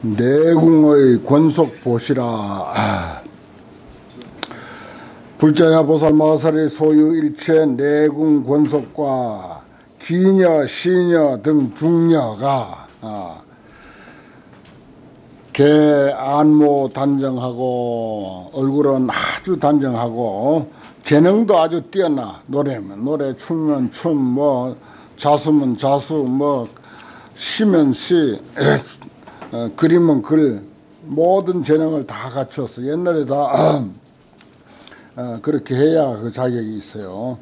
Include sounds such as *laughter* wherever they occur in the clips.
내궁의 권속 보시라. 아. 불자야 보살마살의 소유 일체 내궁 권속과 기녀, 시녀 등 중녀가 아. 개 안모 단정하고 얼굴은 아주 단정하고 재능도 아주 뛰어나 노래면 노래 춤면 춤뭐 자수면 자수 뭐 시면 시 어, 그림은 글 모든 재능을 다 갖췄어. 옛날에 다 *clears throat* 어, 그렇게 해야 그 자격이 있어요.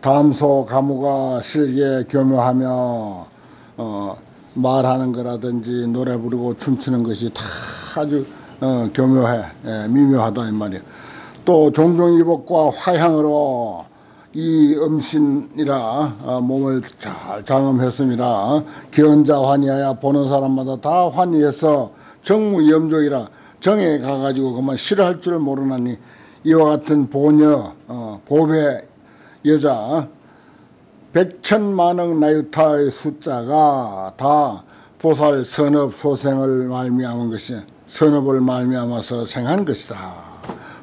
담소 가무가 실게 교묘하며 어, 말하는 거라든지 노래 부르고 춤추는 것이 다 아주 어, 교묘해 예, 미묘하다 이 말이야. 또 종종 이복과 화향으로 이 음신이라 어, 몸을 잘 장엄했음이라 기원자 환희하여 보는 사람마다 다 환희해서 정무염족이라 정에 가가지고 그만 싫어할 줄 모르나니 이와 같은 보녀 어, 보배 여자 백천만억 나유타의 숫자가 다 보살 선업 소생을 말미암은 것이 선업을 말미암아서 생한 것이다.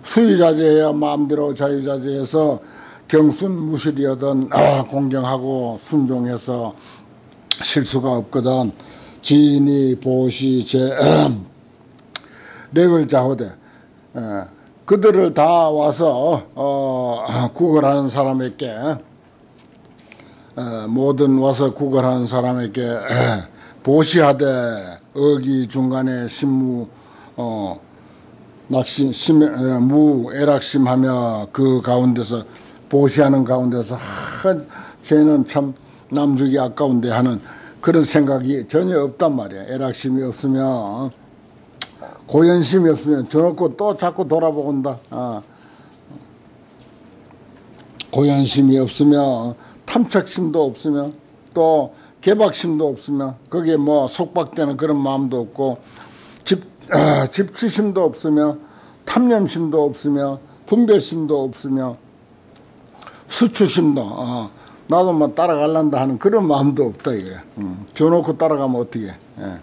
수의자제해야 마음대로 자유자재해서 경순 무실이어든 아, 공경하고 순종해서 실수가 없거든. 지인이 보시 제 렉을 자호되 그들을 다 와서 어, 구걸하는 사람에게 어, 모든 와서 구걸하는 사람에게 보시하되 어기 중간에 신무 어, 낙심 심, 무애락심하며 그 가운데서 보시하는 가운데서 하, 쟤는 참 남주기 아까운데 하는 그런 생각이 전혀 없단 말이야. 애락심이 없으면 고연심이 없으면 저놓고 또 자꾸 돌아보건다. 어. 고연심이 없으면 탐착심도 없으면 또 개박심도 없으면 거기에 뭐 속박되는 그런 마음도 없고 집, 아, 집치심도 없으며 탐념심도 없으며 분별심도 없으며 수축심도 어, 나도 뭐 따라갈란다 하는 그런 마음도 없다 이게. 음, 줘놓고 따라가면 어떻게 예.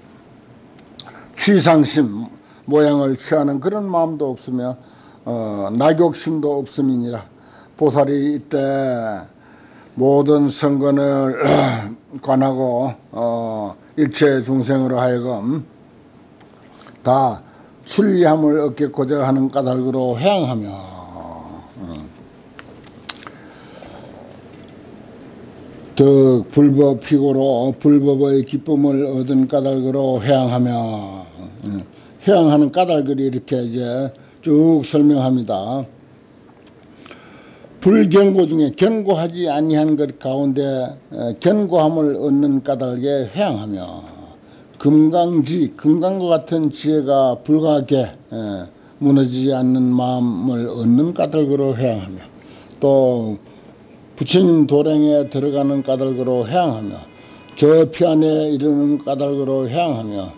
취상심 모양을 취하는 그런 마음도 없으며 어, 낙욕심도 없음이니라. 보살이 이때 모든 선건을 *clears throat* 관하고 어, 일체 중생으로 하여금 다 순리함을 얻겠고자 하는 까닭으로 회양하며 더 불법 피고로 불법의 기쁨을 얻은 까닭으로 회양하며 회양하는 까닭을 이렇게 이제 쭉 설명합니다. 불경고 중에 경고하지 아니한 것 가운데 경고함을 얻는 까닭에 회양하며 금강지 금강과 같은 지혜가 불가하게 무너지지 않는 마음을 얻는 까닭으로 회양하며 또 부처님 도량에 들어가는 까닭으로 향하며 저 피안에 이르는 까닭으로 향하며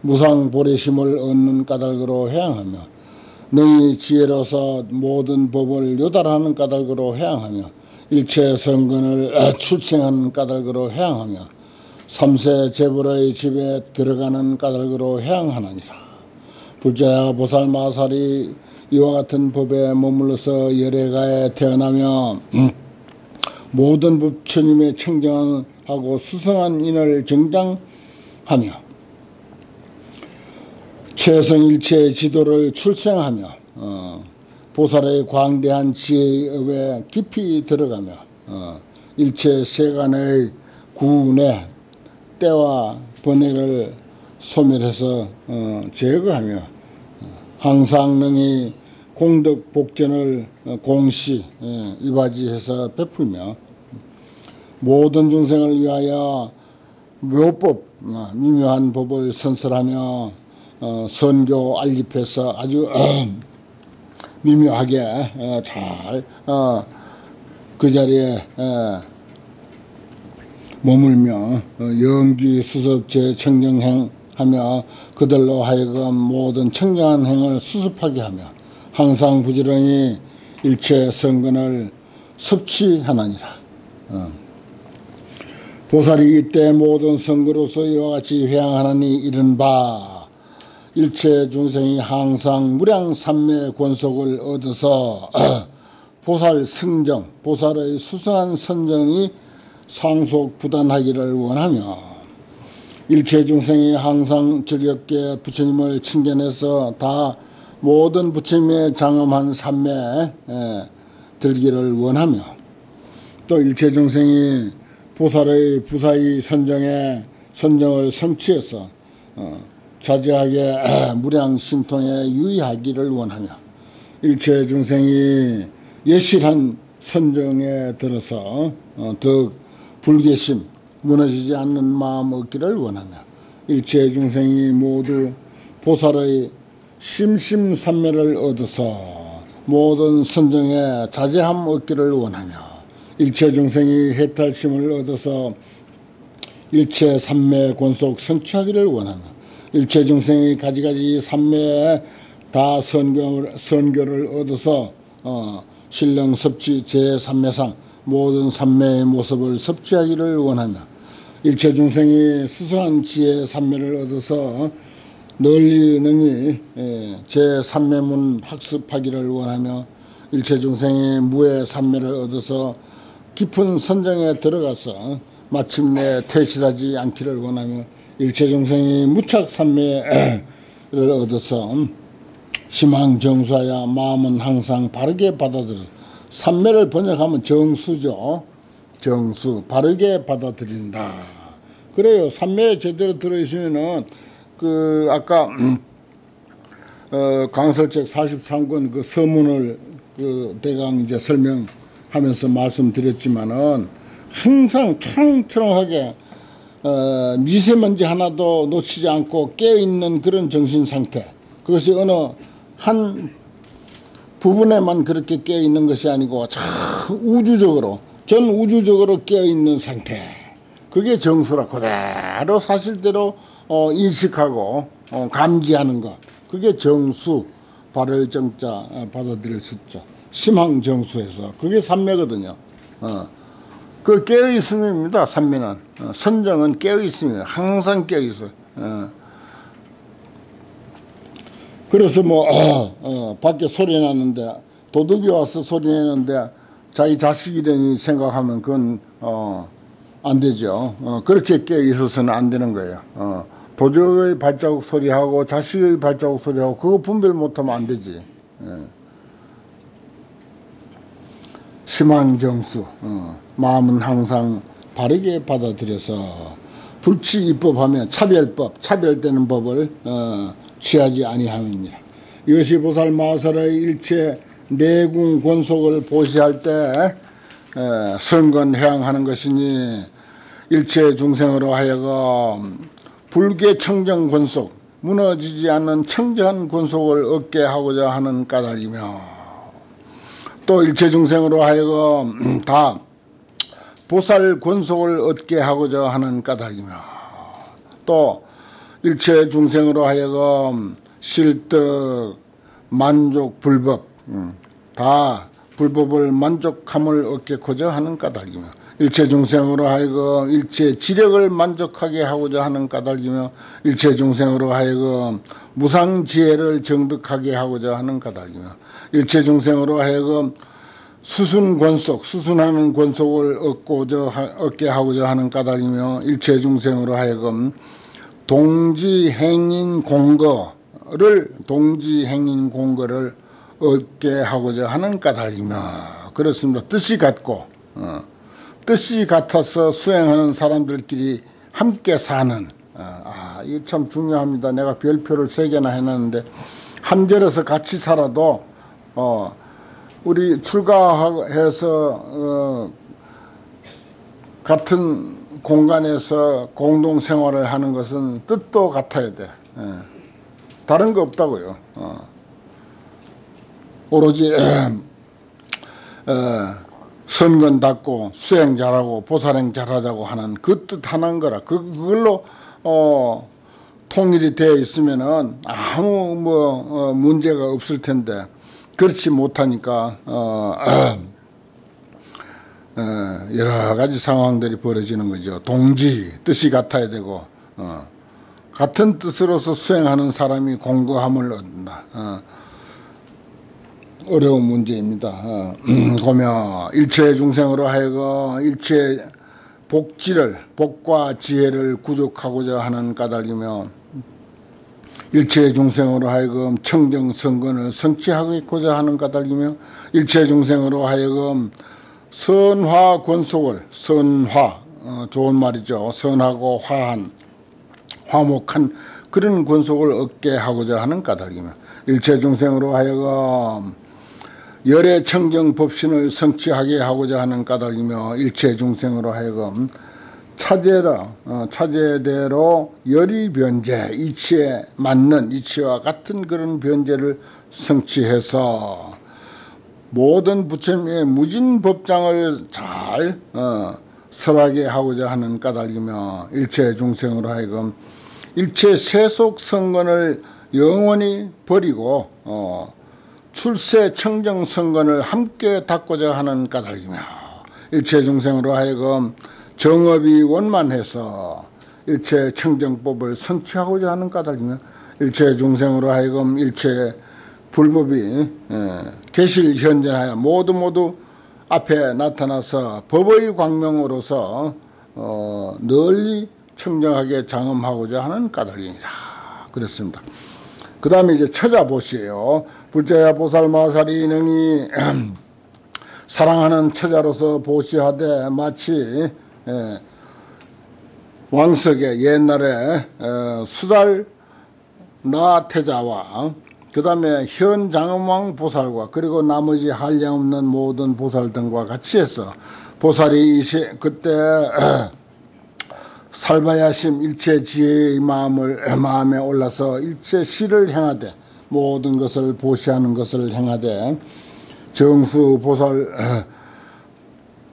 무상 보례심을 얻는 까닭으로 향하며 너희 지혜로서 모든 법을 요달하는 까닭으로 향하며 일체 성근을 *clears throat* 출생하는 까닭으로 향하며 삼세 재불의 집에 들어가는 까닭으로 향하느니라. 불자야 보살마살이 이와 같은 법에 머물러서 열애가에 태어나며 음, *clears throat* 모든 부처님의 청정하고 수성한 인을 정장하며 최성일체의 지도를 출생하며 어, 보살의 광대한 지혜의 업에 깊이 들어가며 어, 일체 세간의 구운의 때와 번뇌를 소멸해서 어, 제거하며 항상 능히 공덕 복전을 공시 예, 이바지해서 베풀며 모든 중생을 위하여 묘법 어, 미묘한 법을 선설하며 어, 선교 알립해서 아주 *clears throat* 미묘하게 잘그 자리에 머물며 연기 수습제 청정행하며 그들로 하여금 모든 청정한 행을 수습하게 하며 항상 부지런히 일체 성근을 섭취하나니라. 어. 보살이 이때 모든 성거로서 이와 같이 회양하나니 이른바 일체 중생이 항상 무량삼매 권속을 얻어서 *clears throat* 보살 승정, 보살의 수선한 선정이 상속 부단하기를 원하며 일체 중생이 항상 즐겁게 부처님을 칭견해서 다 모든 부처님의 장엄한 삼매에 들기를 원하며 또 일체 중생이 보살의 부사의 선정에 선정을 성취해서 어, 자제하게 *clears throat* 무량 신통에 유의하기를 원하며 일체 중생이 예실한 선정에 들어서 어, 더욱 불개심 무너지지 않는 마음 얻기를 원하며 일체 중생이 모두 보살의 심심삼매를 얻어서 모든 선정에 자제함 얻기를 원하며 일체 중생이 해탈심을 얻어서 일체 삼매 권속 선취하기를 원하며 일체 중생이 가지가지 삼매에 다 선교를, 선교를 얻어서 어, 신령 섭취 제3매상 모든 삼매의 모습을 섭취하기를 원하며 일체 중생이 수수한 지혜 삼매를 얻어서 널리 능히 예, 제3매문 학습하기를 원하며 일체 중생이 무의 삼매를 얻어서 깊은 선정에 들어가서 마침내 퇴실하지 않기를 원하며 일체 중생이 무착 삼매를 얻어서 정수하여 마음은 항상 바르게 받아들여 삼매를 번역하면 정수죠. 정수 바르게 받아들인다. 그래요. 삼매에 제대로 들어있으면은 그 아까 어, 강설책 43권 그 서문을 그 대강 이제 설명 하면서 말씀드렸지만은 항상 초롱초롱하게 어, 미세먼지 하나도 놓치지 않고 깨어 있는 그런 정신 상태. 그것이 어느 한 부분에만 그렇게 깨어 있는 것이 아니고 참 우주적으로 전 우주적으로 깨어 있는 상태. 그게 정수라 그대로 사실대로 어, 인식하고 어, 감지하는 것. 그게 정수 발을 정자 어, 받아들일 숫자 심항 정수에서 그게 삼매거든요. 어. 그 깨어 있음입니다. 삼매는 어, 선정은 깨어 있습니다. 항상 깨어 있어요. 어. 그래서 뭐 어, 어, 밖에 소리 나는데 도둑이 와서 소리 내는데 자기 자식이라니 생각하면 그건 어, 안 되죠. 어, 그렇게 깨어 있어서는 안 되는 거예요. 어, 도적의 발자국 소리하고 자식의 발자국 소리하고 그거 분별 못하면 안 되지. 예. 심한 정수 어, 마음은 항상 바르게 받아들여서 불치 입법하며 차별법 차별되는 법을 어, 취하지 아니함이니라. 이것이 보살 마설의 일체 내궁 권속을 보시할 때 에, 선건해양하는 것이니 일체 중생으로 하여금 불계 청정 권속 무너지지 않는 청정한 권속을 얻게 하고자 하는 까닭이며 또 일체 중생으로 하여금 *clears throat* 다 보살 권속을 얻게 하고자 하는 까닭이며 또 일체 중생으로 하여금 실득 만족 불법 음, 다 불법을 만족함을 얻게고자 하는 까닭이며 일체 중생으로 하여금 일체 지력을 만족하게 하고자 하는 까닭이며 일체 중생으로 하여금 무상 지혜를 정득하게 하고자 하는 까닭이며 일체 중생으로 하여금 수순 권속, 수순하는 권속을 얻고자 얻게 하고자 하는 까닭이며 일체 중생으로 하여금 동지 행인 공거를 동지 행인 공거를 얻게 하고자 하는 까닭이며 그렇습니다. 뜻이 같고 어. 뜻이 같아서 수행하는 사람들끼리 함께 사는 어, 아, 이게 참 중요합니다. 내가 별표를 세 개나 해놨는데 한 절에서 같이 살아도 어, 우리 출가해서 어, 같은 공간에서 공동 생활을 하는 것은 뜻도 같아야 돼. 예. 다른 거 없다고요. 어. 오로지 *clears throat* 어, 선건 닦고 수행 잘하고 보살행 잘하자고 하는 그 뜻 하나인 거라. 그, 그걸로 어, 통일이 되어 있으면은 아무 뭐 어, 문제가 없을 텐데 그렇지 못하니까 어, *clears throat* 어, 여러 가지 상황들이 벌어지는 거죠. 동지 뜻이 같아야 되고 어, 같은 뜻으로서 수행하는 사람이 공고함을 얻는다. 어. 어려운 문제입니다. 어. 보면 일체 중생으로 하여금 일체 복지를 복과 지혜를 구족하고자 하는 까닭이며 일체 중생으로 하여금 청정 선건을 성취하고자 하는 까닭이며 일체 중생으로 하여금 선화 권속을 선화 어, 좋은 말이죠. 선하고 화한 화목한 그런 권속을 얻게 하고자 하는 까닭이며 일체 중생으로 하여금 열의 청정 법신을 성취하게 하고자 하는 까닭이며 일체 중생으로 하여금 차제라 어, 차제대로 열이 변제 이치에 맞는 이치와 같은 그런 변제를 성취해서 모든 부처님의 무진 법장을 잘 어, 설하게 하고자 하는 까닭이며 일체 중생으로 하여금 일체 세속 성건을 영원히 버리고 어, 출세 청정 선건을 함께 닦고자 하는 까닭이며 일체 중생으로 하여금 정업이 원만해서 일체 청정법을 성취하고자 하는 까닭이며 일체 중생으로 하여금 일체 불법이 계실 현존하여 모두 모두 앞에 나타나서 법의 광명으로서 어, 널리 청정하게 장엄하고자 하는 까닭입니다. 그렇습니다. 그 다음에 이제 찾아보시에요. 불자야 보살 마살이 능히 *clears throat* 사랑하는 처자로서 보시하되 마치 예, 왕석의 옛날에 어, 수달 나태자와 그 다음에 현 장엄왕 보살과 그리고 나머지 한량 없는 모든 보살 등과 같이 해서 보살이 그때 살바야심 일체 지혜의 마음을 마음에 올라서 일체 시를 행하되 모든 것을 보시하는 것을 행하되 정수 보살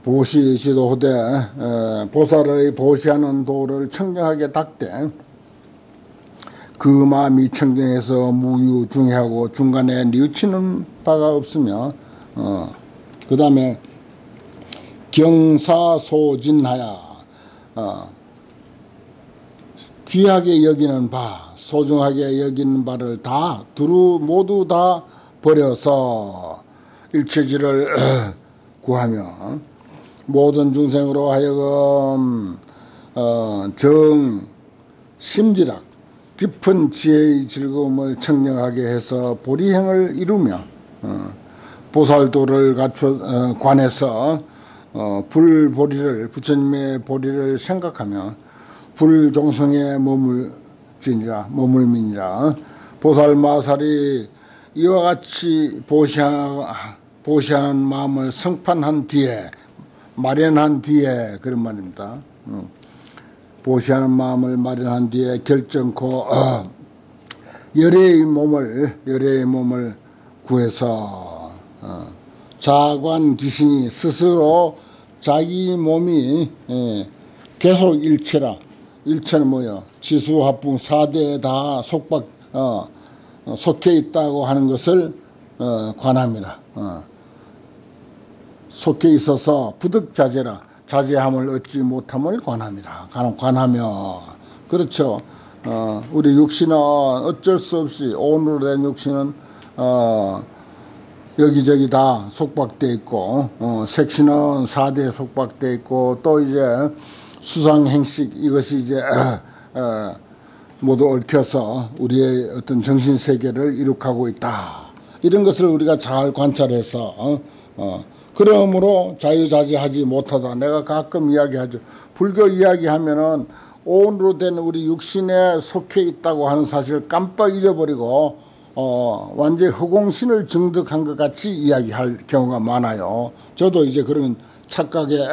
보시 지도하되 보살의 보시하는 도를 청정하게 닦되 그 마음이 청정해서 무유중하고 중간에 뉘우치는 바가 없으며 어, 그 다음에 경사소진하야 어, 귀하게 여기는 바 소중하게 여기는 바를 다 두루 모두 다 버려서 일체지를 *clears throat* 구하며 모든 중생으로 하여금 어, 정 심지락 깊은 지혜의 즐거움을 청량하게 해서 보리행을 이루며 어, 보살도를 갖춰 어, 관해서 어, 불보리를 부처님의 보리를 생각하며 불종성에 머물 지니라 머물미니라. 보살마살이 이와 같이 보시하, 보시하는 마음을 성판한 뒤에 마련한 뒤에 그런 말입니다. 음. 보시하는 마음을 마련한 뒤에 결정코 어, 열애의 몸을 열애의 몸을 구해서 어, 자관 귀신이 스스로 자기 몸이 예, 계속 일체라 일체는 뭐요? 지수 합풍 4대에 다 속박, 어, 어, 속해 있다고 하는 것을 어, 관합니다. 어. 속해 있어서 부득자재라 자제함을 얻지 못함을 관합니다. 관하며 그렇죠. 어, 우리 육신은 어쩔 수 없이 오늘로 된 육신은 어, 여기저기 다 속박돼 있고 어, 색신은 4대에 속박돼 있고 또 이제 수상행식 이것이 이제 어, 어, 모두 얽혀서 우리의 어떤 정신 세계를 이룩하고 있다. 이런 것을 우리가 잘 관찰해서 어, 어, 그러므로 자유자재하지 못하다. 내가 가끔 이야기하죠. 불교 이야기하면은 오온으로 된 우리 육신에 속해 있다고 하는 사실을 깜빡 잊어버리고 어, 완전히 허공신을 증득한 것 같이 이야기할 경우가 많아요. 저도 이제 그런 착각에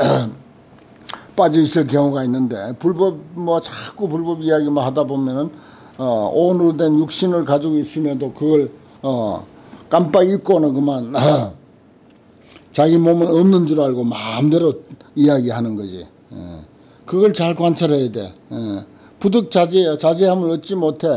*clears throat* 빠져 있을 경우가 있는데 불법 뭐 자꾸 불법 이야기만 하다 보면은 어, 오늘로 된 육신을 가지고 있음에도 그걸 어, 깜빡 잊고는 그만 어, *clears throat* 자기 몸은 없는 줄 알고 마음대로 이야기하는 거지. 예. 그걸 잘 관찰해야 돼. 예. 부득자재 자제함을 얻지 못해.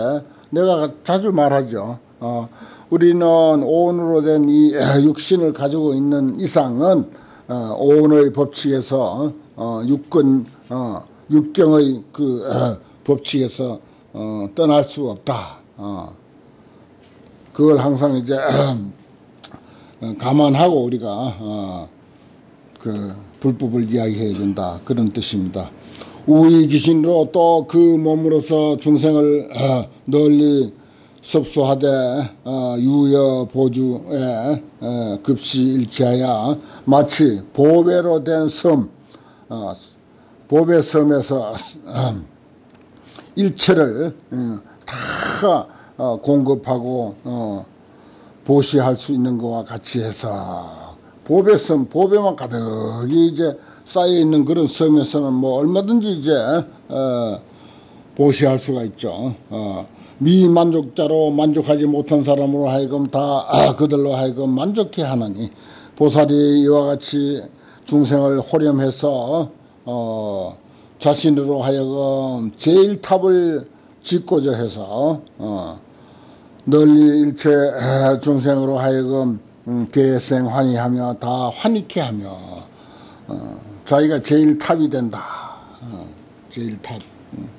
내가 자주 말하죠. 어, 우리는 오온으로 된 이 육신을 가지고 있는 이상은 어, 오온의 법칙에서 어, 육근 어, 육경의 그 어, 법칙에서 어, 떠날 수 없다. 어. 그걸 항상 이제 어, *clears throat* 감안하고 우리가 어, 그 불법을 이야기해야 된다 그런 뜻입니다. 우의 귀신으로 또 그 몸으로서 중생을 어, 널리 섭수하되 어, 유여 보주에 어, 급시 일치하여 마치 보배로 된 섬, 어, 보배 섬에서 어, 일체를 어, 다 어, 공급하고 어, 보시할 수 있는 것과 같이 해서 보배 섬, 보배만 가득히 이제 쌓여 있는 그런 섬에서는 뭐 얼마든지 이제 어, 보시할 수가 있죠. 어, 미만족자로 만족하지 못한 사람으로 하여금 다 아, 그들로 하여금 만족해 하느니 보살이 이와 같이 중생을 호렴해서 어, 자신으로 하여금 제일 탑을 짓고자 해서 어, 널리 일체 중생으로 하여금 음, 계생 환희하며 다 환희케 하며 어, 자기가 제일 top이 된다. 어, 제일 top. 음.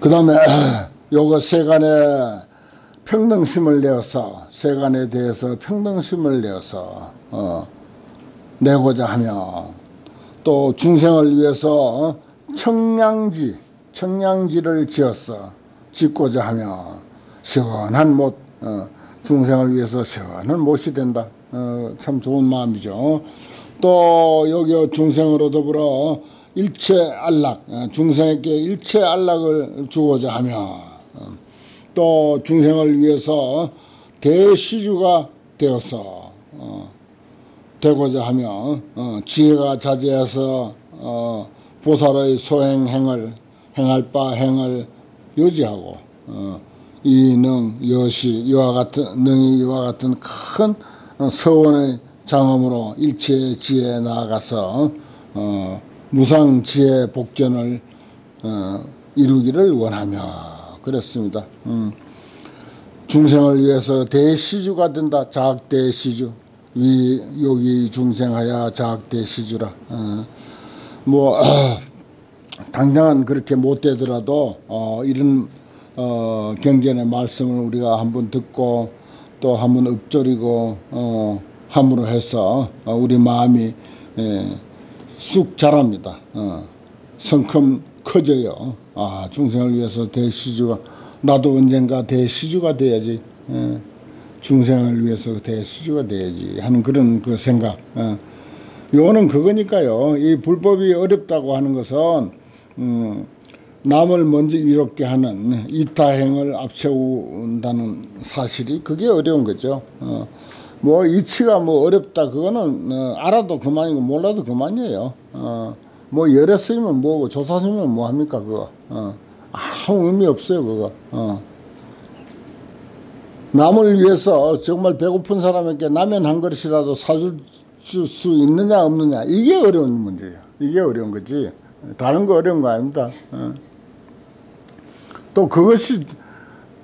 그 다음에 *clears throat* 요거 세간에 평등심을 내어서 세간에 대해서 평등심을 내어서 어, 내고자 하며 또 중생을 위해서 청량지 청량지를 지었어 짓고자 하며 시원한 못 어, 중생을 위해서 시원한 못이 된다. 어, 참 좋은 마음이죠. 또 여기 중생으로 더불어 일체 안락 어, 중생에게 일체 안락을 주고자 하며 어, 또 중생을 위해서 대시주가 되어서 어, 되고자 하며 어, 지혜가 자제해서 어, 보살의 소행 행을 행할 바 행을 유지하고 어, 이능 여시 이와 같은 능이 이와 같은 큰 서원의 장엄으로 일체 지혜에 나아가서 어, 무상 지혜 복전을 어, 이루기를 원하며 그랬습니다. 음. 중생을 위해서 대시주가 된다. 작대시주 위 여기 중생하여 작대시주라. 어. 뭐 어, *clears throat* 당장은 그렇게 못 되더라도 어, 이런 어, 경전의 말씀을 우리가 한번 듣고 또 한번 읊조리고 어, 함으로 해서 어, 우리 마음이 예, 쑥 자랍니다. 어, 성큼 커져요. 아 중생을 위해서 대시주가 나도 언젠가 대시주가 돼야지. 예, 중생을 위해서 대시주가 돼야지 하는 그런 그 생각. 어. 요거는 그거니까요. 이 불법이 어렵다고 하는 것은 음, 남을 먼저 이롭게 하는 이타행을 앞세운다는 사실이 그게 어려운 거죠. 어, 뭐 이치가 뭐 어렵다 그거는 어, 알아도 그만이고 몰라도 그만이에요. 어, 뭐 열애 쓰이면 뭐고 조사 쓰면 뭐 합니까 그거. 어, 아무 의미 없어요 그거. 어. 남을 위해서 정말 배고픈 사람에게 라면 한 그릇이라도 사줄 수 있느냐 없느냐 이게 어려운 문제예요. 이게 어려운 거지. 다른 거 어려운 거 아닙니다. 어. 또 그것이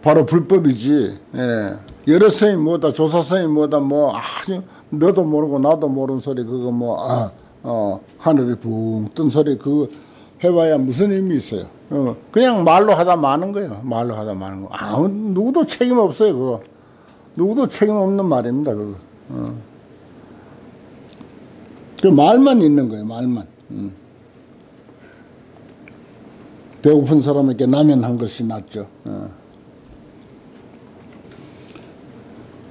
바로 불법이지. 예. 여러 스님 뭐다 조사 스님 뭐다 뭐 아주 너도 모르고 나도 모르는 소리 그거 뭐 아, 어, 하늘이 붕 뜬 소리 그거 해봐야 무슨 의미 있어요. 어, 그냥 말로 하다 마는 거예요. 말로 하다 마는 거. 아무 누구도 책임 없어요. 그거 누구도 책임 없는 말입니다. 그거. 어. 그 말만 있는 거예요. 말만. 음. 배고픈 사람에게 라면 한 것이 낫죠. 어.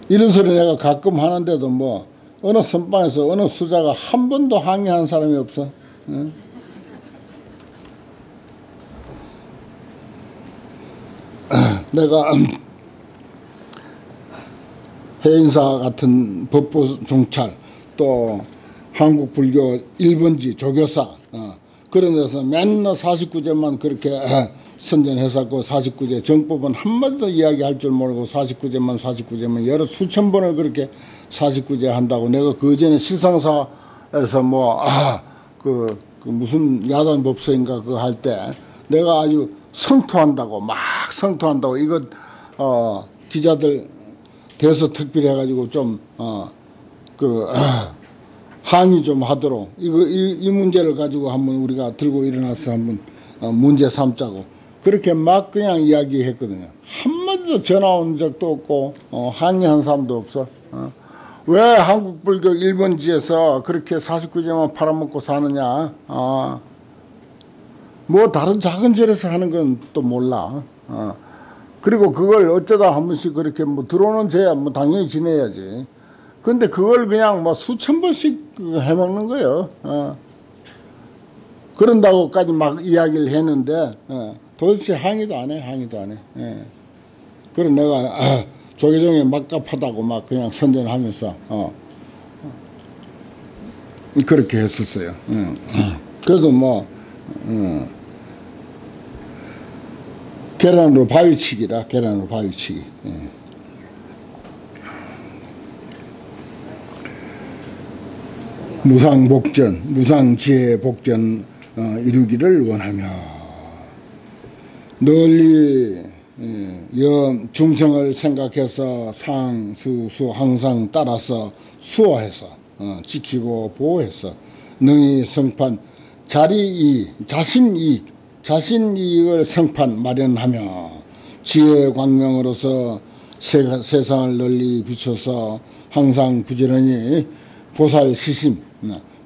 이런 소리 내가 가끔 하는데도 뭐 어느 선방에서 어느 수자가 한 번도 항의한 사람이 없어. 어? *clears throat* 내가 *clears throat* 해인사 같은 법보 종찰 또 한국 불교 1번지 조교사 어, 그런 데서 맨날 49제만 그렇게 선전해서고 49제 정법은 한마디도 이야기할 줄 모르고 49제만 49제만 여러 수천 번을 그렇게 49제 한다고 내가 그 전에 실상사에서 뭐 아 그 그 무슨 야단 법서인가 그거 할 때 내가 아주 성토한다고 막 성토한다고 이거 어 기자들 대서 특별히 해가지고 좀어그 항의 좀 하도록 이거 이, 이, 문제를 가지고 한번 우리가 들고 일어나서 한번 어, 문제 삼자고 그렇게 막 그냥 이야기했거든요. 한번도 전화 온 적도 없고 어, 항의한 사람도 없어. 어. 왜 한국 불교 일본지에서 그렇게 49제만 팔아먹고 사느냐? 어. 뭐 다른 작은 절에서 하는 건 또 몰라. 어. 그리고 그걸 어쩌다 한 번씩 그렇게 뭐 들어오는 죄야 뭐 당연히 지내야지. 근데 그걸 그냥 뭐 수천 번씩 해먹는 거예요. 어. 그런다고까지 막 이야기를 했는데 어. 도대체 항의도 안 해, 항의도 안 해. 예. 그래 내가 아, 조계종이 막갑하다고 막 그냥 선전하면서 어. 그렇게 했었어요. 음. 그래도 뭐 음. 계란으로 바위치기라 계란으로 바위치기. 음. 무상복전, 무상지혜 복전 어, 이루기를 원하며 널리 예, 염 중생을 생각해서 상, 수, 수 항상 따라서 수호해서 어, 지키고 보호해서 능히 성판 자리 이 자신 이익 자신 이익을 성판 마련하며 지혜 광명으로서 세, 세상을 널리 비춰서 항상 부지런히 보살 시심 어,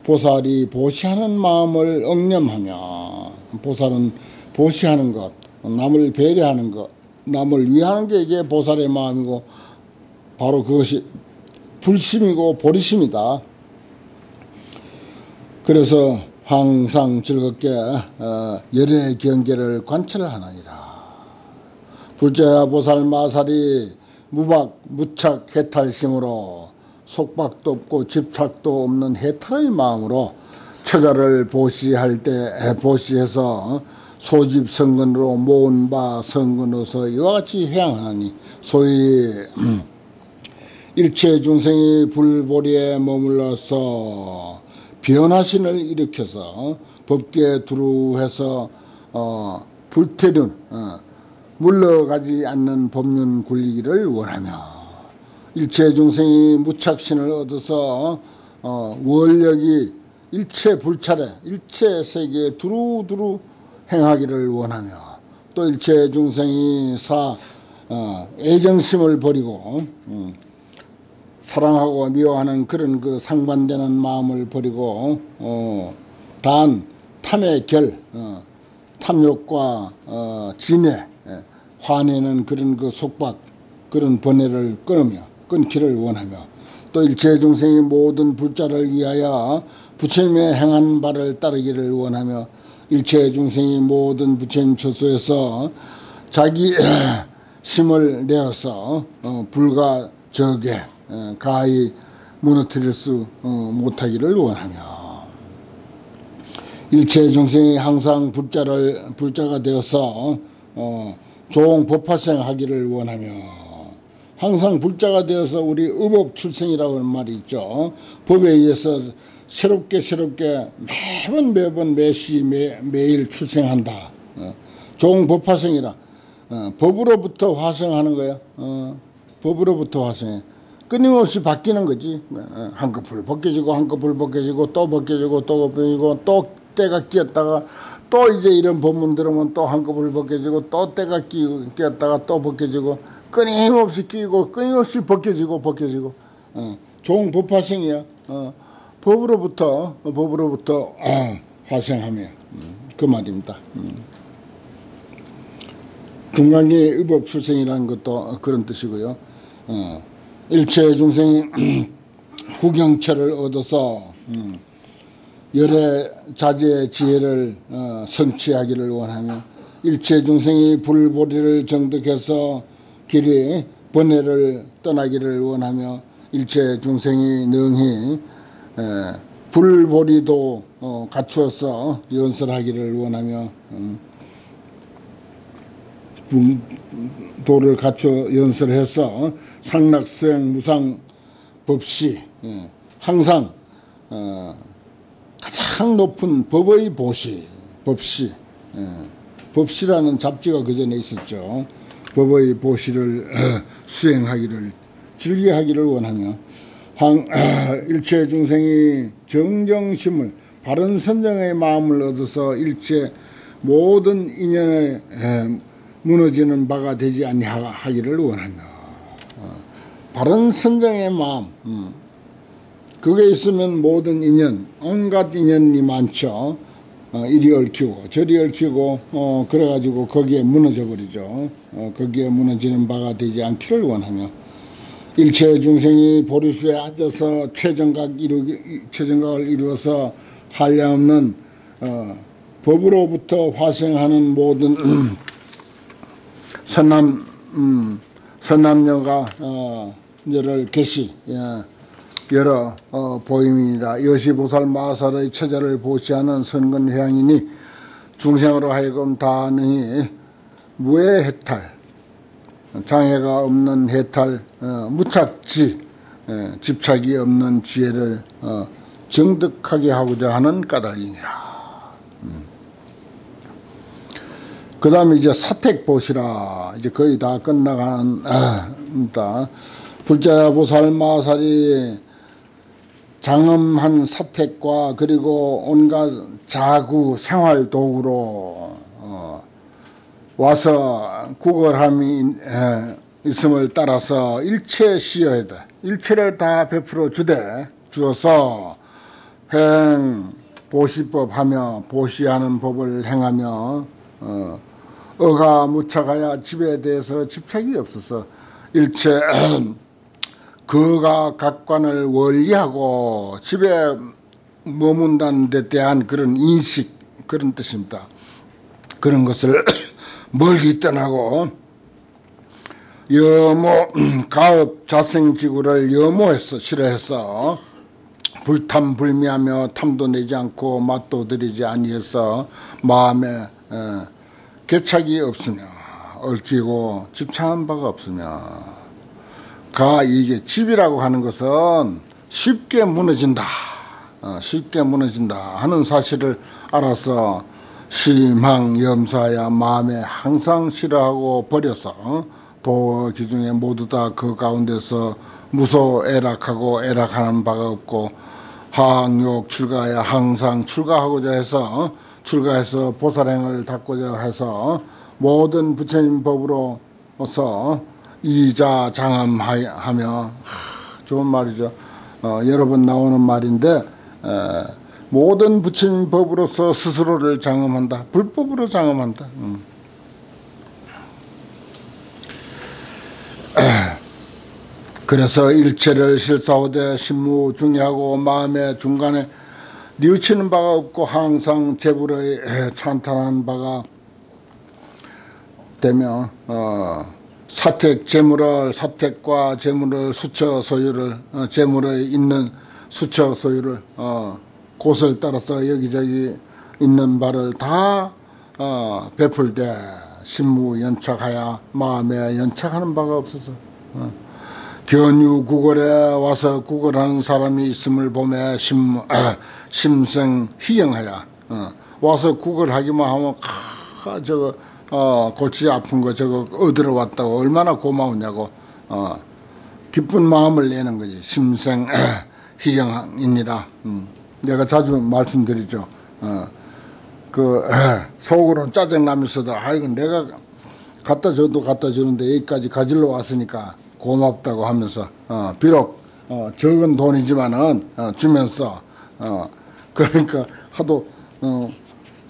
보살이 보시하는 마음을 억념하며 보살은 보시하는 것 남을 배려하는 것 남을 위하는 게 이게 보살의 마음이고 바로 그것이 불심이고 보리심이다. 그래서 항상 즐겁게 어, 열의 경계를 관찰을 하나니라. 불자야 보살 마살이 무박 무착 해탈심으로 속박도 없고 집착도 없는 해탈의 마음으로 처자를 보시할 때 보시해서 소집 성근으로 모은 바 성근으로서 이와 같이 해양하니 소위 일체 중생이 불보리에 머물러서 변화신을 일으켜서 법계 두루해서 어, 불태륜 어, 물러가지 않는 법륜 굴리기를 원하며 일체 중생이 무착신을 얻어서 어, 원력이 일체 불찰에 일체 세계에 두루두루 행하기를 원하며 또 일체 중생이 사 어, 애정심을 버리고 음, 사랑하고 미워하는 그런 그 상반되는 마음을 버리고 어, 단 탐의 결 어, 탐욕과 어, 진해 예, 화내는 그런 그 속박 그런 번뇌를 끊으며 끊기를 원하며 또 일체 중생이 모든 불자를 위하여 부처님의 행한 바를 따르기를 원하며 일체 중생이 모든 부처님 처소에서 자기 *clears throat* 힘을 내어서 어, 불과 적에 어, 가히 무너뜨릴 수 어, 못하기를 원하며. 일체 중생이 항상 불자를 불자가 되어서 어, 종 법화생 하기를 원하며 항상 불자가 되어서 우리 의법 출생이라고 하는 말이 있죠. 법에 의해서 새롭게 새롭게 매번 매번 매시 매, 매일 출생한다. 어. 종 법화생이라 어, 법으로부터 화생하는 거야. 어, 법으로부터 화생해. 끊임없이 바뀌는 거지. 어, 한꺼풀 벗겨지고 한꺼풀 벗겨지고 또 벗겨지고 또 벗겨지고 또 때가 끼었다가 또 이제 이런 법문 들으면 또 한꺼풀 벗겨지고 또 때가 끼, 끼었다가 또 벗겨지고 끊임없이 끼고 끊임없이 벗겨지고 벗겨지고 어, 종 법화생이야. 어. 법으로부터 법으로부터 어, 화생하며 음, 그 말입니다. 음. 금강의 의법 출생이라는 것도 그런 뜻이고요. 어, 일체 중생이 후경체를 얻어서 음, 열의 자제의 지혜를 어, 성취하기를 원하며 일체 중생이 불보리를 정득해서 길이 번뇌를 떠나기를 원하며 일체 중생이 능히 에, 불보리도 어, 갖추어서 연설하기를 원하며 음, 도를 갖춰 연설해서 상락수행 무상 법시 예, 항상 어, 가장 높은 법의 보시 법시 예, 법시라는 잡지가 그 전에 있었죠. 법의 보시를 어, 수행하기를 즐겨하기를 원하며 황, 일체 중생이 정정심을 바른 선정의 마음을 얻어서 일체 모든 인연에 무너지는 바가 되지 아니하기를 원하며 어, 바른 선정의 마음 음. 그게 있으면 모든 인연 온갖 인연이 많죠 어, 이리 얽히고 저리 얽히고 어, 그래가지고 거기에 무너져 버리죠. 어, 거기에 무너지는 바가 되지 않기를 원하며. 일체 중생이 보리수에 앉아서 최정각 이루기, 최정각을 이루어서 한량없는 어, 법으로부터 화생하는 모든 선남 음, 선남녀가 어, 를 계시 예, 여러 어, 보임이라 여시보살 마살의 처자를 보시하는 선근회양이니 중생으로 하여금 다능히 무해해탈 장애가 없는 해탈 어, 무착지 예, 집착이 없는 지혜를 어, 정득하게 하고자 하는 까닭이니라. 음. 그 다음에 이제 사택 보시라. 이제 거의 다 끝나간, 아, 불자야 보살 마살이 장엄한 사택과 그리고 온갖 자구 생활 도구로 어, 와서 구걸함이 에, 있음을 따라서 일체 돼. 일체를 다 베풀어 주되 주어서 행 보시법 하며 보시하는 법을 행하며 어, 어가 무착하여 집에 대해서 집착이 없어서 일체 *clears throat* 그가 각관을 원리하고 집에 머문다는 데 대한 그런 인식 그런 뜻입니다. 그런 것을 *coughs* 멀리 떠나고 여모 가업 자생지구를 여모해서 싫어해서 불탐불미하며 탐도 내지 않고 맛도 들이지 아니해서 마음에 에, 개착이 없으며 얽히고 집착한 바가 없으며 가 이게 집이라고 하는 것은 쉽게 무너진다. 어, 쉽게 무너진다 하는 사실을 알아서 심항 염사야 마음에 항상 싫어하고 버려서 어, 도 기중에 모두 다 그 가운데서 무소 애락하고 애락하는 바가 없고 항욕 출가야 항상 출가하고자 해서 어, 출가해서 보살행을 닦고자 해서 모든 부처님 법으로서 이자 장함하며 좋은 말이죠. 어, 여러 번 나오는 말인데 에, 모든 부처님 법으로서 스스로를 장엄한다. 불법으로 장엄한다. 음. *clears throat* 그래서 일체를 실사하되 신무 중요하고 마음의 중간에 뉘우치는 바가 없고 항상 재불의 찬탄한 바가 되며 어, 사택 재물을 사택과 재물을 수처 소유를 어, 재물에 있는 수처 소유를 어, 곳을 따라서 여기저기 있는 바를 다 어, 베풀되 신무 연착하여 마음에 연착하는 바가 없어서 어. 견유 구걸에 와서 구걸하는 사람이 있음을 보매 심, 아, 심생 희영하여 어. 와서 구걸하기만 하면 카 저거 어, 골치 아픈 거 저거 얻으러 왔다고 얼마나 고마우냐고 어, 기쁜 마음을 내는 거지. 심생 희영이니라. 음. 내가 자주 말씀드리죠. 어, 그 속으로는 짜증나면서도 아이고 내가 갖다 줘도 갖다 주는데 여기까지 가질러 왔으니까 고맙다고 하면서 어, 비록 어, 적은 돈이지만은 어, 주면서 어, 그러니까 하도 어,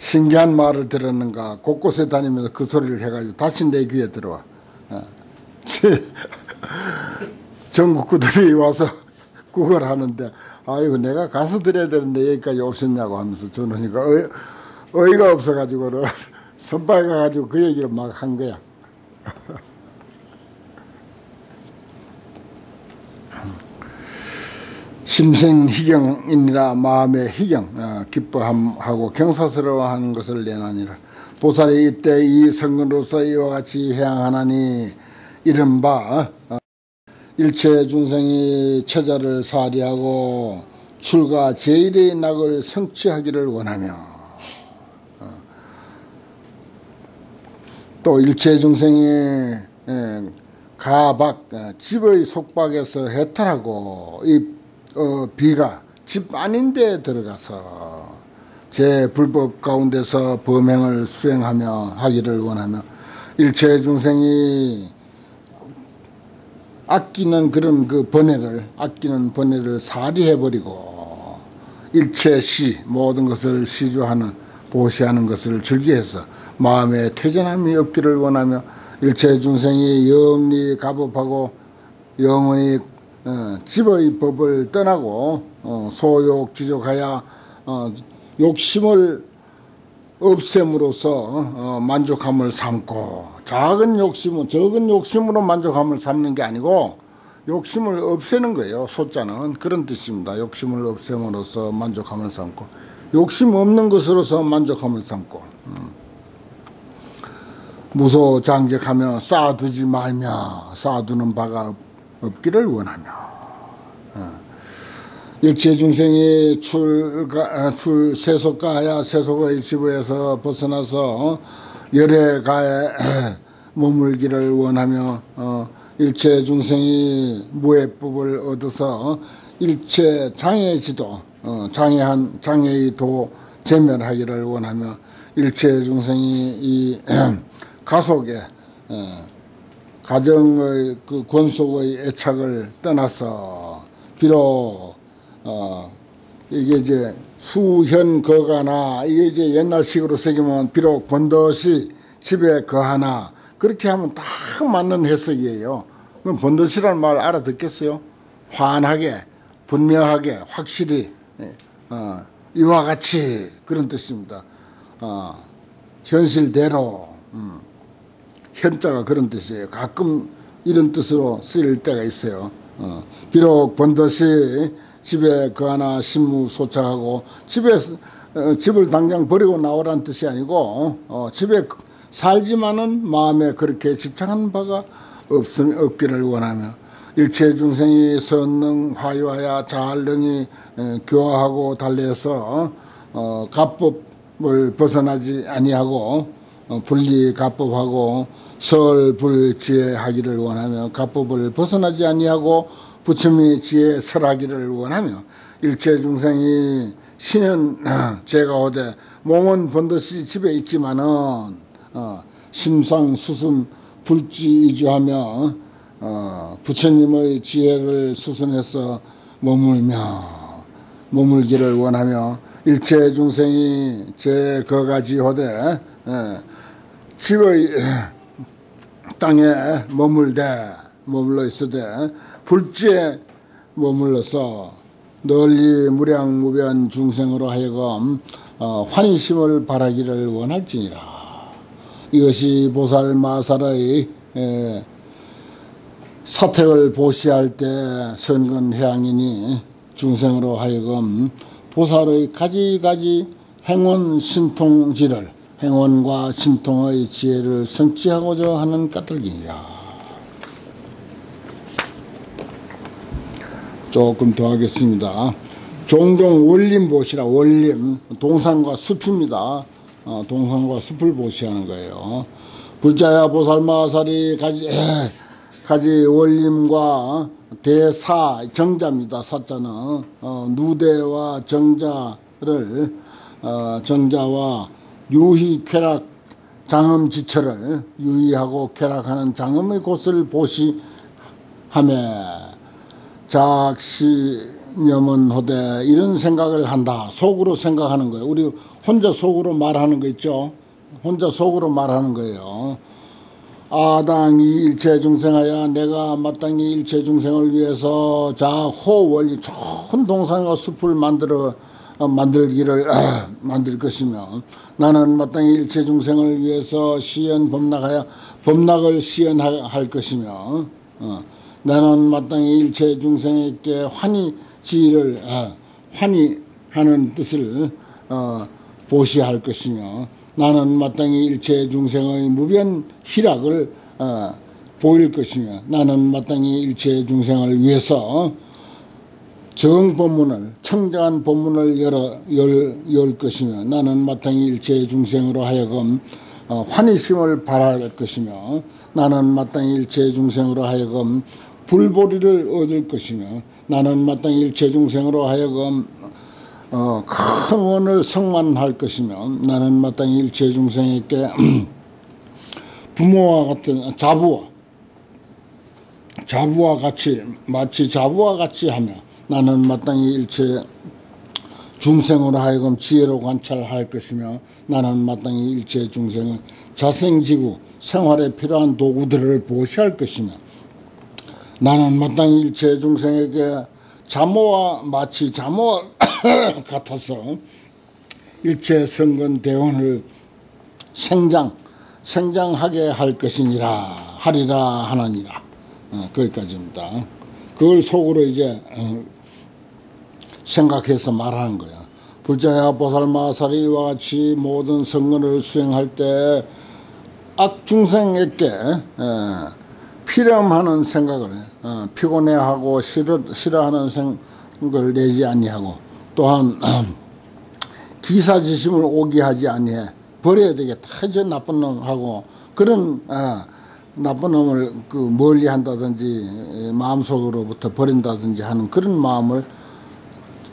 신기한 말을 들었는가 곳곳에 다니면서 그 소리를 해가지고 다시 내 귀에 들어와. 어. *laughs* 전국구들이 와서 *laughs* 구걸 하는데 아이고 내가 가서 드려야 되는데 여기까지 오셨냐고 하면서 저러니까 어이, 어이가 없어가지고 *laughs* 선발 가가지고 그 얘기를 막 한 거야. 심생 희경이니라 마음의 희경 어, 기뻐함하고 경사스러워하는 것을 내나니라. 보살이 이때 이 성근으로서 이와 같이 해양하나니 이른바 어, 일체 중생이 처자를 사리하고 출가 제일의 낙을 성취하기를 원하며 어, 또 일체 중생이 예, 가박 집의 속박에서 해탈하고 이 어, 비가 집 아닌데 들어가서 제 불법 가운데서 범행을 수행하며 하기를 원하며 일체 중생이 아끼는 그런 그 번뇌를 아끼는 번뇌를 사리해 버리고 일체 시 모든 것을 시주하는 보시하는 것을 즐기해서 마음에 퇴전함이 없기를 원하며 일체 중생이 영리 가법하고 영원히 어, 집의 법을 떠나고 어, 소욕 지족하여 어, 욕심을 없앰으로써 어, 만족함을 삼고 작은 욕심은 적은 욕심으로 만족함을 삼는 게 아니고 욕심을 없애는 거예요. 소자는 그런 뜻입니다. 욕심을 없앰으로써 만족함을 삼고 욕심 없는 것으로서 만족함을 삼고 음. 무소장적하며 쌓아두지 말며 쌓아두는 바가 없 기를 원하며 어. 일체 중생이 출가, 어, 출 세속가야 세속의 지부에서 벗어나서 열애가에 머물기를 원하며 어, 일체 중생이 무해법을 얻어서 일체 장애지도 어, 장애한 장애의 도 제멸하기를 원하며 일체 중생이 이 *clears throat* 가속에 어, 가정의 그 권속의 애착을 떠나서 비록 어 이게 이제 수현 거가나 이게 이제 옛날식으로 새기면 비록 번듯이 집에 거하나 그렇게 하면 딱 맞는 해석이에요. 그럼 번듯이라는 말 알아듣겠어요? 환하게 분명하게 확실히 예, 어, 이와 같이 그런 뜻입니다. 어, 현실대로 음, 현자가 그런 뜻이에요. 가끔 이런 뜻으로 쓰일 때가 있어요. 어, 비록 번듯이 집에 그 하나 신무 소착하고 집에 어, 집을 당장 버리고 나오라는 뜻이 아니고 어, 집에 살지만은 마음에 그렇게 집착한 바가 없음 없기를 원하며 일체 중생이 선능 화유하여 자활능이 교화하고 달래서 어, 갑법을 벗어나지 아니하고 어, 분리 갑법하고 설불지혜하기를 원하며 갑법을 벗어나지 아니하고 부처님이 지혜 설하기를 원하며 일체 중생이 신은 제가 오되 몸은 번듯이 집에 있지만은 어, 심상 수순 불지이주하며 어, 부처님의 지혜를 수순해서 머물며 머물기를 원하며 일체 중생이 제 거가지 호되 예, 집의 땅에 머물되 머물러 있으되 불지에 머물러서 널리 무량무변 중생으로 하여금 어, 환희심을 바라기를 원할지니라. 이것이 보살 마살의 에, 사택을 보시할 때 선근해양이니 중생으로 하여금 보살의 가지가지 행원 신통지를 행원과 신통의 지혜를 성취하고자 하는 까닭이니라. 조금 더 하겠습니다. 종종 원림 보시라 원림 동산과 숲입니다. 어, 동산과 숲을 보시하는 거예요. 불자야 보살마살이 가지 에, 가지 원림과 대사 정자입니다. 사자는 어, 누대와 정자를 어, 정자와 유희 쾌락 장엄지처를 유의하고 쾌락하는 장엄의 곳을 보시하며 작시념은 호대 이런 생각을 한다. 속으로 생각하는 거예요. 우리 혼자 속으로 말하는 거 있죠. 혼자 속으로 말하는 거예요. 아당이 일체 중생하여 내가 마땅히 일체 중생을 위해서 자호 원리 좋은 동산과 숲을 만들어 어, 만들기를 아, 만들 것이며 나는 마땅히 일체 중생을 위해서 시연 범락하여 범락을 시연할 것이며 어. 나는 마땅히 일체 중생에게 환희 지를 아, 환희하는 뜻을 어, 보시할 것이며 나는 마땅히 일체 중생의 무변 희락을 어, 보일 것이며 나는 마땅히 일체 중생을 위해서 정법문을 청정한 법문을 열어 열, 열 것이며 나는 마땅히 일체 중생으로 하여금 어, 환희심을 바랄 것이며 나는 마땅히 일체 중생으로 하여금 불보리를 얻을 것이며 나는 마땅히 일체 중생으로 하여금 어, 큰 원을 성만할 것이면 나는 마땅히 일체 중생에게 *clears throat* 부모와 같은 자부와 자부와 같이 마치 자부와 같이 하며 나는 마땅히 일체 중생으로 하여금 지혜로 관찰할 것이며 나는 마땅히 일체 중생의 자생지구 생활에 필요한 도구들을 보시할 것이며 나는 마땅히 일체 중생에게 자모와 마치 자모와 *coughs* 같아서 일체 성근 대원을 생장 생장하게 할 것이니라 하리라 하나니라 어, 거기까지입니다. 그걸 속으로 이제 어, 생각해서 말하는 거야. 불자야 보살마살이 이와 같이 모든 성근을 수행할 때 악중생에게 에, 피렴하는 생각을 어, 피곤해하고 싫어, 싫어하는 생각을 내지 아니하고 또한 기사지심을 오게 하지 아니해 버려야 되겠다. 저 나쁜 놈하고 그런 어, 나쁜 놈을 그 멀리 한다든지 마음속으로부터 버린다든지 하는 그런 마음을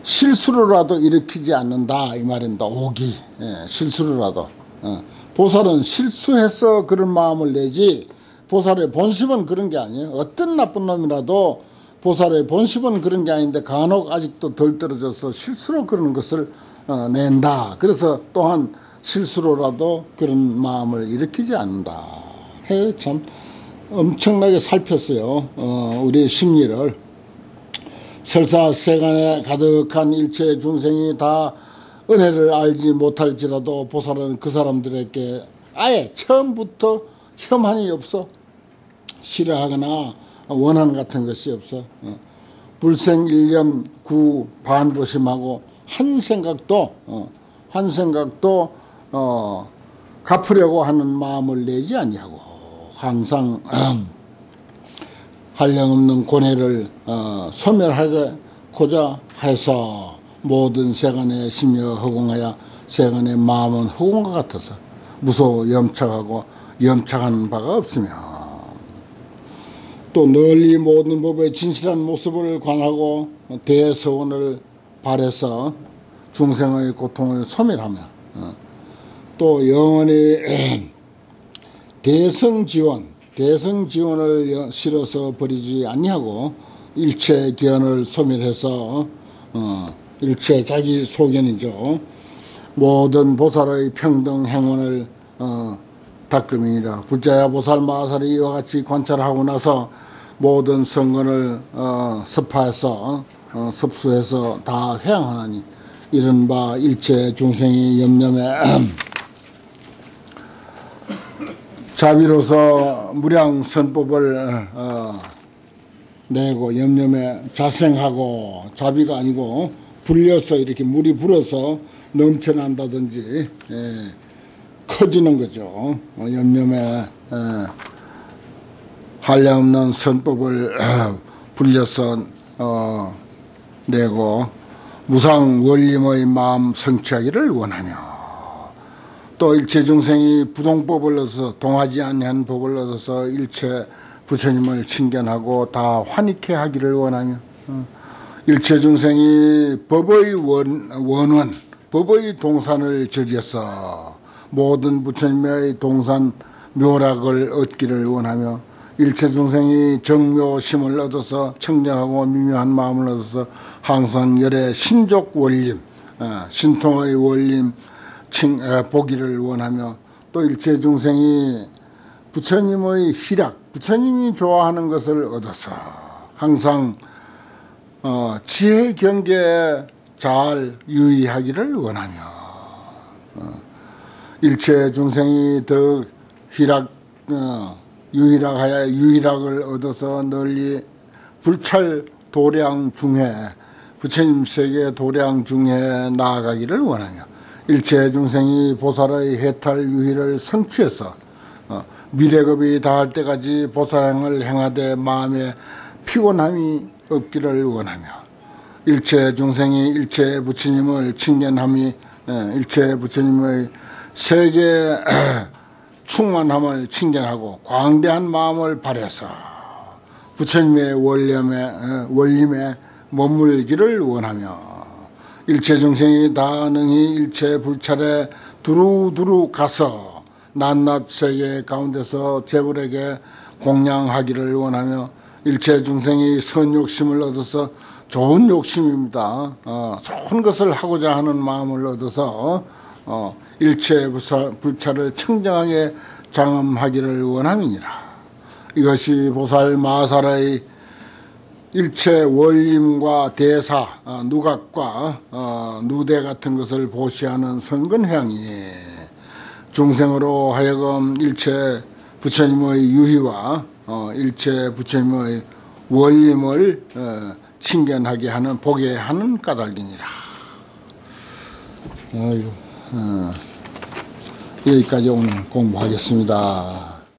실수로라도 일으키지 않는다 이 말입니다. 오기 예, 실수로라도 어. 보살은 실수해서 그런 마음을 내지 보살의 본심은 그런 게 아니에요. 어떤 나쁜 놈이라도 보살의 본심은 그런 게 아닌데 간혹 아직도 덜 떨어져서 실수로 그러는 것을 어, 낸다. 그래서 또한 실수로라도 그런 마음을 일으키지 않는다. 해 참 엄청나게 살폈어요. 어, 우리의 심리를. 설사 세간에 가득한 일체 중생이 다 은혜를 알지 못할지라도 보살은 그 사람들에게 아예 처음부터 혐한이 없어. 싫어하거나 원한 같은 것이 없어. 어. 불생일념 구 반보심하고 한 생각도 어, 한 생각도 어, 갚으려고 하는 마음을 내지 아니하고 항상 *clears throat* 한량없는 고뇌를 어, 소멸하고자 해서 모든 세간의 심여 허공하여 세간의 마음은 허공과 같아서 무서워 염착하고 염착하는 바가 없으며 또 널리 모든 법의 진실한 모습을 관하고 대서원을 발해서 중생의 고통을 소멸하며 어, 또 영원히 *clears throat* 대성지원 대성지원을 실어서 버리지 아니하고 일체 견을 소멸해서 어, 일체 자기 소견이죠. 모든 보살의 평등 행원을 어, 닦음이니라. 불자야 보살 마살이 이와 같이 관찰하고 나서 모든 성건을 어, 섭파해서 어, 섭수해서 다 회양하나니 이른바 일체 중생이 염념에 *clears throat* 자비로서 무량 선법을 어, 내고 염념에 자생하고 자비가 아니고 불려서 이렇게 물이 불어서 넘쳐난다든지 예, 커지는 거죠. 어, 염념에 예. 한량없는 선법을 불려서 어, 내고 무상 원림의 마음 성취하기를 원하며 또 일체 중생이 부동법을 얻어서 동하지 아니한 법을 얻어서 일체 부처님을 친견하고 다 환희케 하기를 원하며 어, 일체 중생이 법의 원, 원원 법의 동산을 즐겨서 모든 부처님의 동산 묘락을 얻기를 원하며 일체 중생이 정묘심을 얻어서 청정하고 미묘한 마음을 얻어서 항상 열의 신족 원림, 어, 신통의 원림 어, 보기를 원하며 또 일체 중생이 부처님의 희락, 부처님이 좋아하는 것을 얻어서 항상 어, 지혜 경계에 잘 유의하기를 원하며 일체 중생이 더 희락 유일하여 유일학을 얻어서 널리 불찰 도량 중에 부처님 세계 도량 중에 나아가기를 원하며 일체 중생이 보살의 해탈 유희를 성취해서 어, 미래급이 닿을 때까지 보살행을 행하되 마음에 피곤함이 없기를 원하며 일체 중생이 일체 부처님을 칭견함이 일체 부처님의 세계 *clears throat* 충만함을 칭견하고 광대한 마음을 발해서 부처님의 원념에, 어, 원림에 머물기를 원하며 일체 정생이 다 능히 일체 불찰에 두루두루 가서 낱낱 세계 가운데서 제불에게 공양하기를 원하며 일체 중생이 선 욕심을 얻어서 좋은 욕심입니다. 어, 좋은 것을 하고자 하는 마음을 얻어서 어, 일체 불찰을 청정하게 장엄하기를 원함이니라. 이것이 보살 마살의 일체 원림과 대사, 어, 누각과 어, 누대 같은 것을 보시하는 선근향이니 중생으로 하여금 일체 부처님의 유희와 어, 일체 부처님의 원림을 어, 친견하게 하는 보게 하는 까닭이니라. 아이고, 어, 여기까지 오늘 공부하겠습니다.